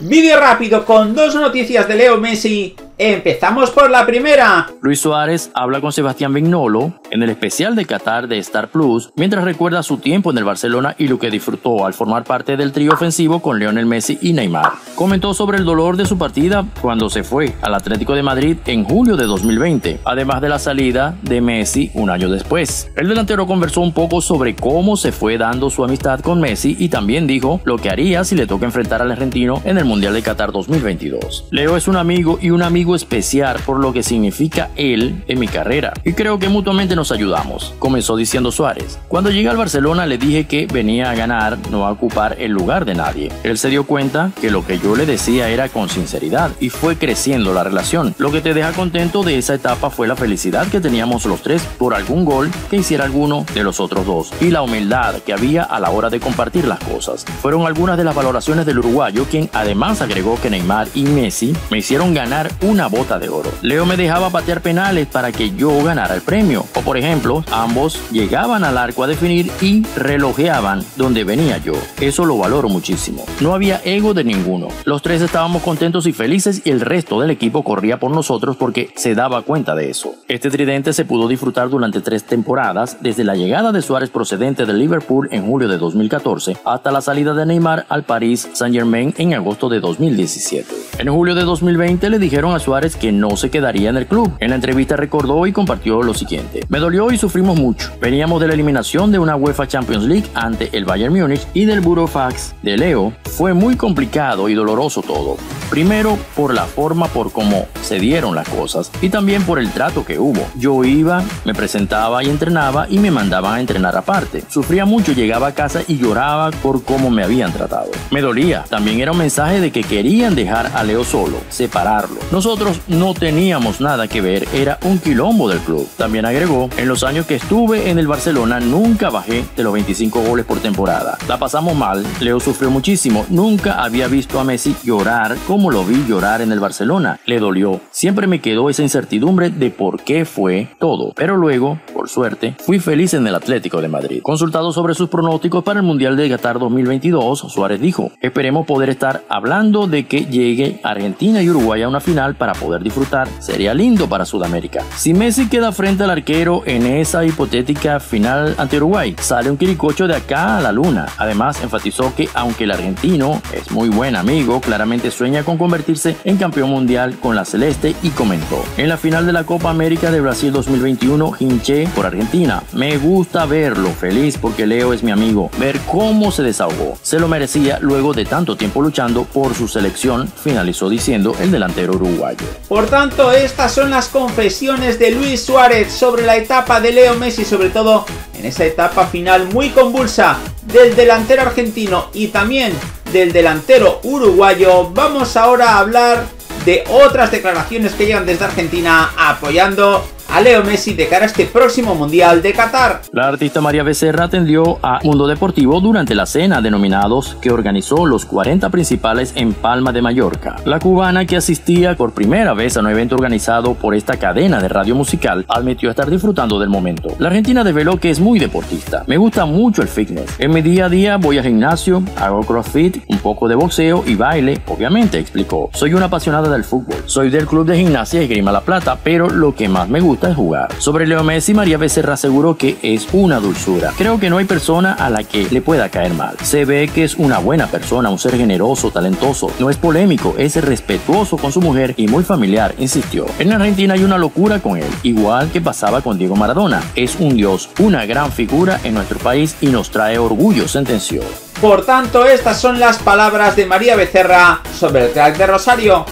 Vídeo rápido con dos noticias de Leo Messi Empezamos por la primera. Luis Suárez habla con Sebastián Vignolo en el especial de Qatar de Star Plus mientras recuerda su tiempo en el Barcelona y lo que disfrutó al formar parte del trío ofensivo con Lionel Messi y Neymar. Comentó sobre el dolor de su partida cuando se fue al Atlético de Madrid en julio de 2020, además de la salida de Messi un año después. El delantero conversó un poco sobre cómo se fue dando su amistad con Messi y también dijo lo que haría si le toca enfrentar al argentino en el Mundial de Qatar 2022. Leo es un amigo y un amigo especial por lo que significa él en mi carrera y creo que mutuamente nos ayudamos, comenzó diciendo Suárez. Cuando llegué al Barcelona le dije que venía a ganar, no a ocupar el lugar de nadie. Él se dio cuenta que lo que yo le decía era con sinceridad y fue creciendo la relación. Lo que te deja contento de esa etapa fue la felicidad que teníamos los tres por algún gol que hiciera alguno de los otros dos y la humildad que había a la hora de compartir las cosas. Fueron algunas de las valoraciones del uruguayo quien además agregó que Neymar y Messi me hicieron ganar un una bota de oro. Leo me dejaba patear penales para que yo ganara el premio. O por ejemplo, ambos llegaban al arco a definir y relojeaban donde venía yo. Eso lo valoro muchísimo. No había ego de ninguno. Los tres estábamos contentos y felices y el resto del equipo corría por nosotros porque se daba cuenta de eso. Este tridente se pudo disfrutar durante tres temporadas, desde la llegada de Suárez procedente de Liverpool en julio de 2014 hasta la salida de Neymar al Paris Saint-Germain en agosto de 2017. En julio de 2020 le dijeron a Suárez que no se quedaría en el club. En la entrevista recordó y compartió lo siguiente. Me dolió y sufrimos mucho. Veníamos de la eliminación de una UEFA Champions League ante el Bayern Múnich y del Burofax de Leo. Fue muy complicado y doloroso todo. Primero por la forma por cómo se dieron las cosas y también por el trato que hubo. Yo iba, me presentaba y entrenaba y me mandaban a entrenar aparte. Sufría mucho, llegaba a casa y lloraba por cómo me habían tratado. Me dolía. También era un mensaje de que querían dejar a Leo solo, separarlo. Nosotros no teníamos nada que ver, era un quilombo del club. También agregó, en los años que estuve en el Barcelona nunca bajé de los 25 goles por temporada. La pasamos mal, Leo sufrió muchísimo, nunca había visto a Messi llorar como lo vi llorar en el Barcelona. Le dolió. Siempre me quedó esa incertidumbre de por qué fue todo. Pero luego, por suerte, fui feliz en el Atlético de Madrid. Consultado sobre sus pronósticos para el Mundial de Qatar 2022, Suárez dijo, esperemos poder estar hablando de que llegue Argentina y Uruguay a una final para poder disfrutar, sería lindo para Sudamérica. Si Messi queda frente al arquero en esa hipotética final ante Uruguay, sale un quiricocho de acá a la luna. Además, enfatizó que aunque el argentino es muy buen amigo, claramente sueña con convertirse en campeón mundial con la celeste y comentó, en la final de la Copa América de Brasil 2021 hinché por Argentina. Me gusta verlo feliz porque Leo es mi amigo, ver cómo se desahogó. Se lo merecía luego de tanto tiempo luchando por su selección, diciendo el delantero uruguayo. Por tanto, estas son las confesiones de Luis Suárez sobre la etapa de Leo Messi, sobre todo en esa etapa final muy convulsa del delantero argentino y también del delantero uruguayo. Vamos ahora a hablar de otras declaraciones que llegan desde Argentina apoyando a Leo Messi de cara a este próximo Mundial de Qatar. La artista María Becerra atendió a Mundo Deportivo durante la cena denominados que organizó los 40 principales en Palma de Mallorca. La cubana que asistía por primera vez a un evento organizado por esta cadena de radio musical admitió estar disfrutando del momento. La argentina develó que es muy deportista. Me gusta mucho el fitness. En mi día a día voy al gimnasio, hago crossfit, un poco de boxeo y baile, obviamente, explicó. Soy una apasionada del fútbol. Soy del club de gimnasia y Grima La Plata, pero lo que más me gusta jugar. Sobre Leo Messi, María Becerra aseguró que es una dulzura. Creo que no hay persona a la que le pueda caer mal. Se ve que es una buena persona, un ser generoso, talentoso. No es polémico, es respetuoso con su mujer y muy familiar, insistió. En Argentina hay una locura con él, igual que pasaba con Diego Maradona. Es un dios, una gran figura en nuestro país y nos trae orgullo, sentenció. Por tanto, estas son las palabras de María Becerra sobre el crack de Rosario.